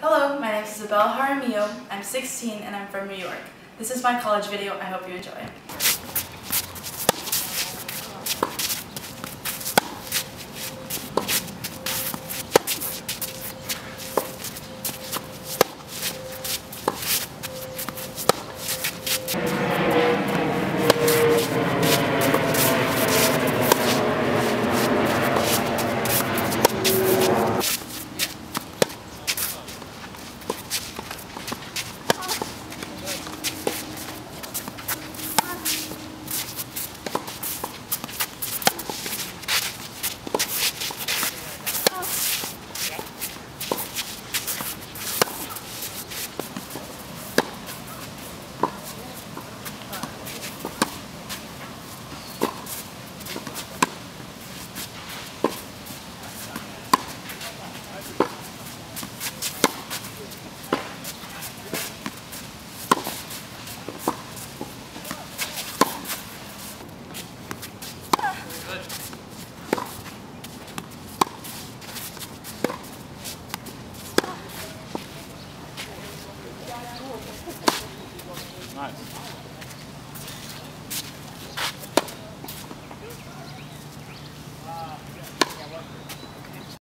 Hello, my name is Isabella Jaramillo. I'm 16 and I'm from New York. This is my college video. I hope you enjoy. Nice.